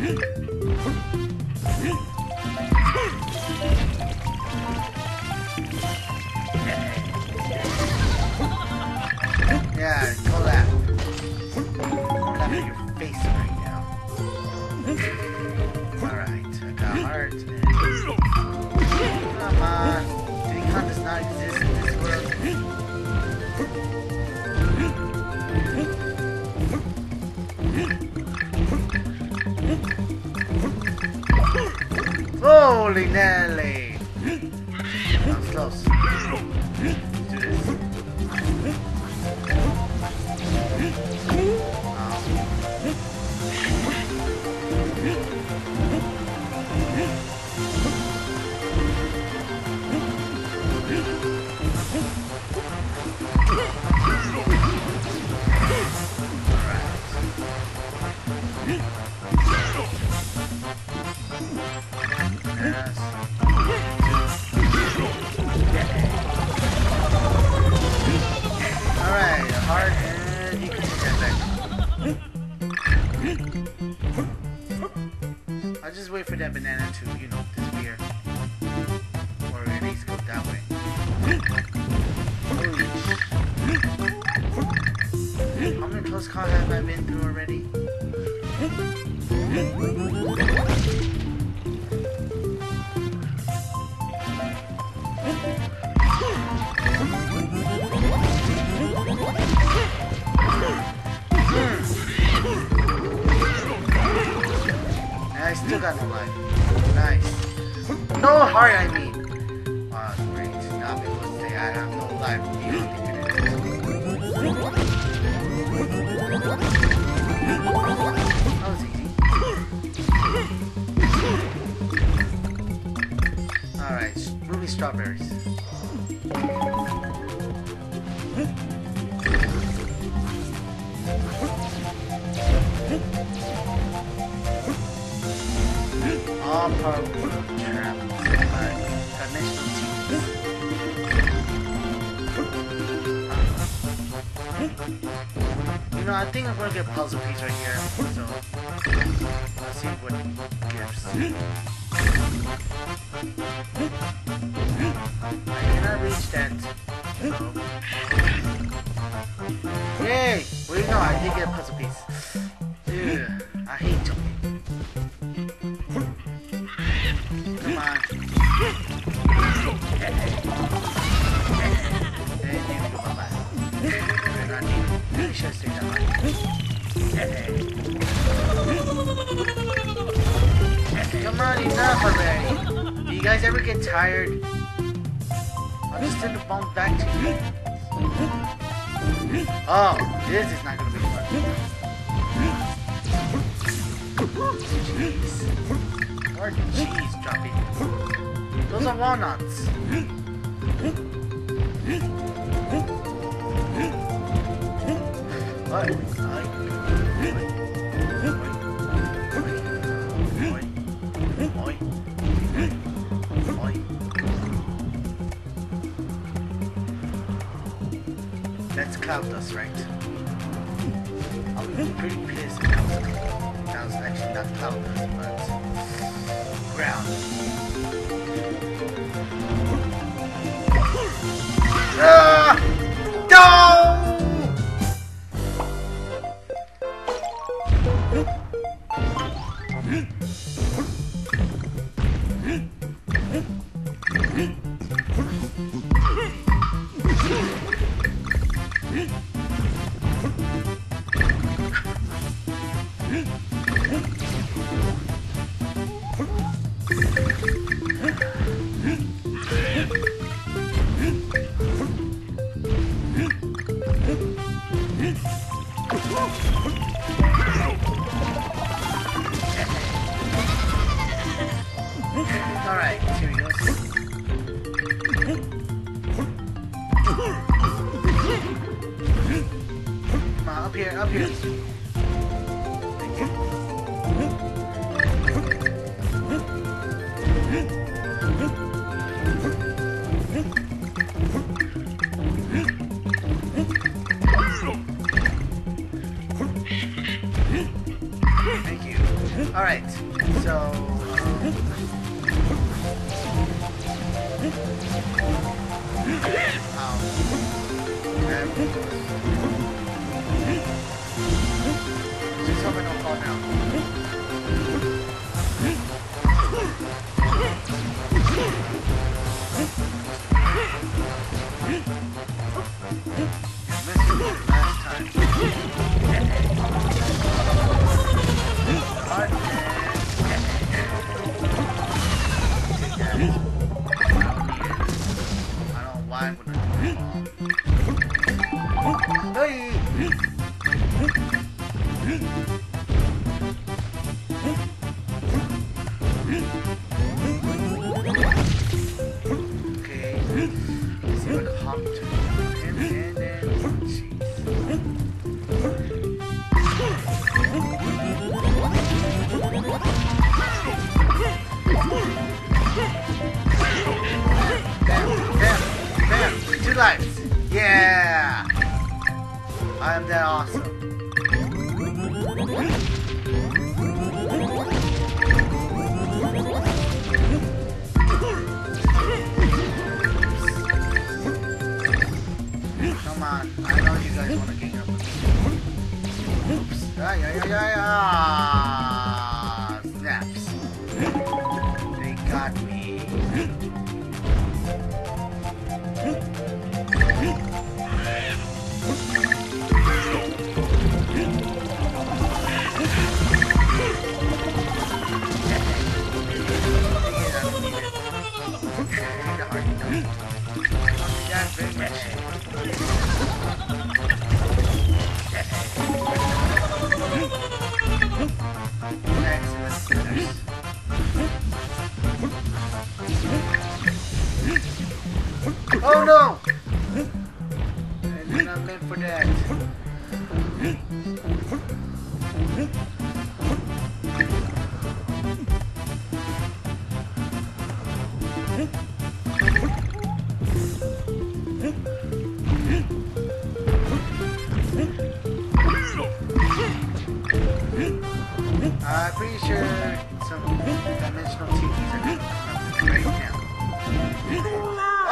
Yeah, Do that banana to, still got no life. Nice. No heart, I mean. Wow, great. Now I'm say I have no life. That was easy. Alright, ruby strawberries. All teams. You know, I think I'm gonna get a puzzle piece right here. So let's see what gives. I cannot reach that. So. Yay! Well, you know, I did get a puzzle piece. Dude, I hate guys ever get tired? I'll just the bomb back to you. Oh, this is not gonna be fun. Where's the cheese dropping? Those are walnuts. What? Cloud dust, right? I'll be pretty pissed if that was actually not cloud dust, but ground. Yeah, yeah, yeah, yeah, yeah. Very much. Mm-hmm.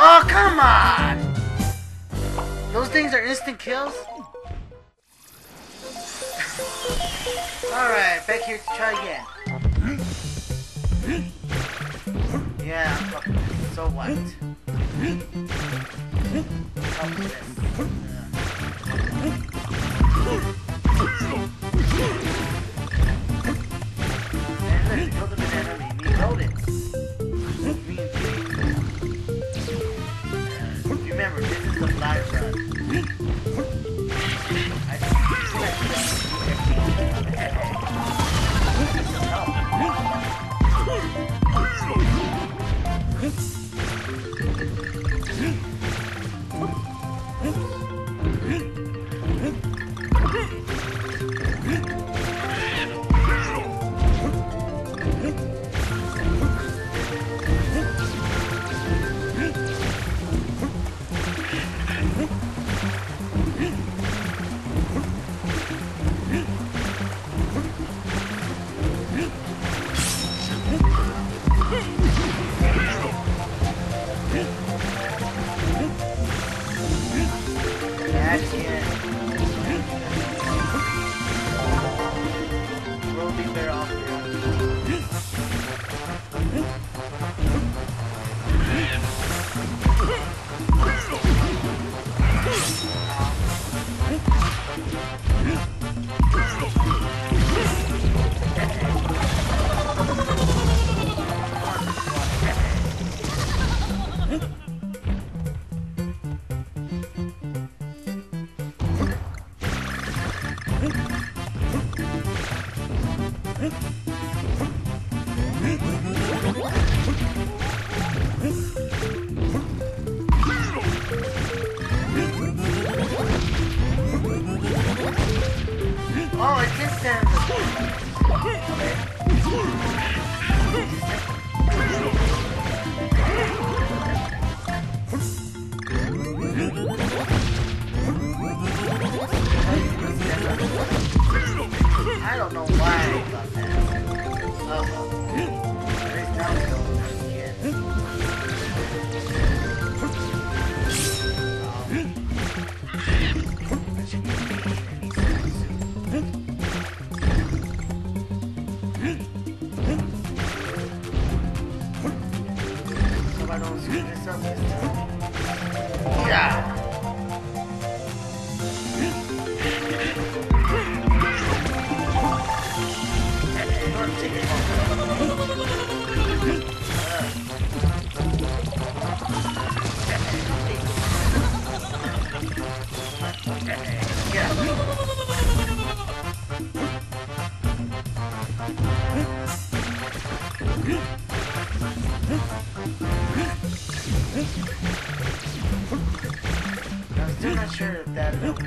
Oh, come on! Those things are instant kills? Alright, back here to try again. Yeah, so what? This.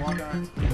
That uh,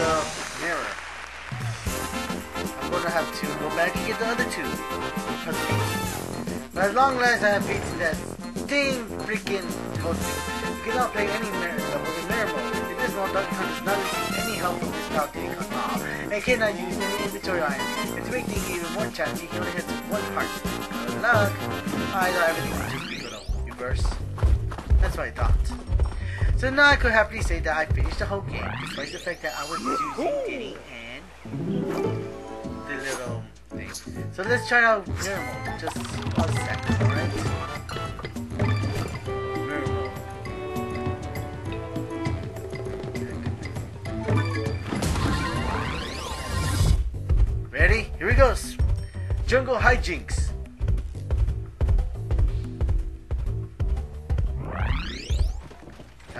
The mirror. I'm gonna have to go back and get the other two. But as long as I have beaten that same freaking thing, you cannot play any mirror uh, level in mirror mode. In this mode, Donkey Kong does not receive any help from this Diddy Kong Mom, and cannot use any inventory items. And to make things even more challenging, he only has one part. Good luck. I know everything is little reverse. That's what I thought. So now I could happily say that I finished the whole game, despite the fact that I was using Diddy and the little thing. So let's try out mirror mode. Just a second, alright? Mirror mode. Ready? Here we goes. Jungle Hijinxs.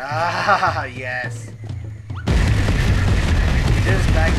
Ah, yes. This back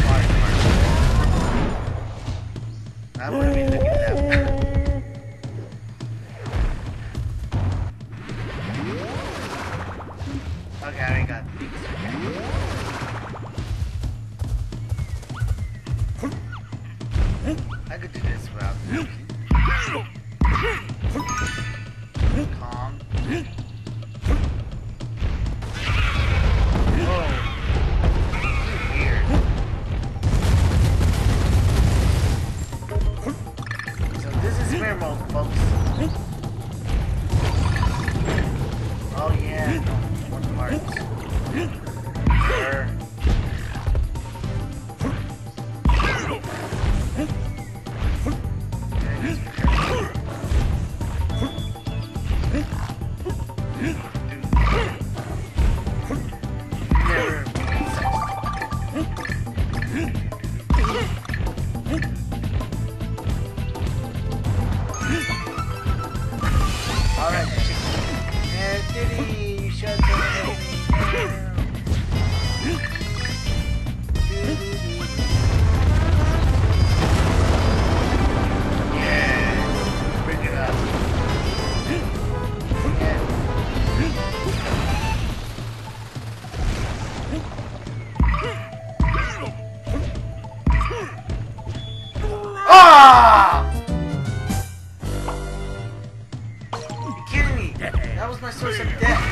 was my source of death.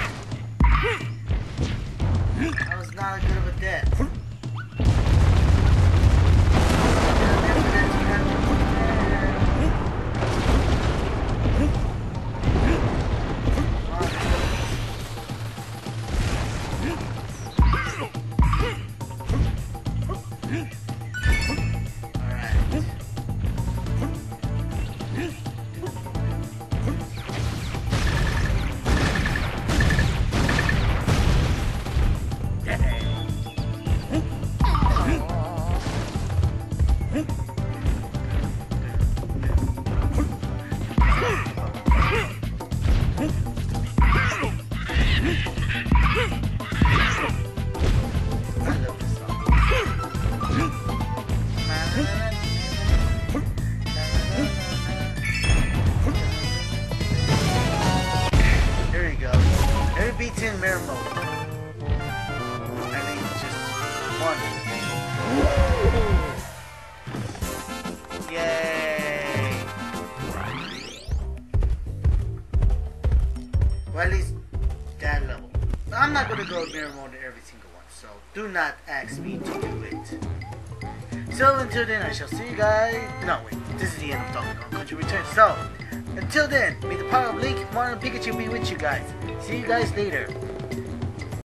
Who beats in mirror mode? Just one. Yay! Well, at least that level. I'm not gonna go mirror mode to every single one, so do not ask me to do it. So until then, I shall see you guys. No, wait, this is the end of Donkey Kong Country return. So until then, may the power of Link, Mario, and Pikachu be with you guys. See you guys later.